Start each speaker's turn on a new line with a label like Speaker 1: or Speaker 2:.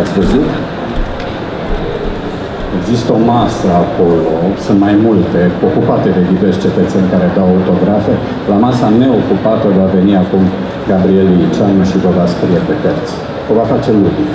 Speaker 1: Ați văzut?
Speaker 2: Există o masă acolo, sunt mai multe, ocupate de diversi cetățeni care dau autografe. La masa neocupată va veni acum Gabriel Iceanu și vă va scrie pe cărți. O va face ludic.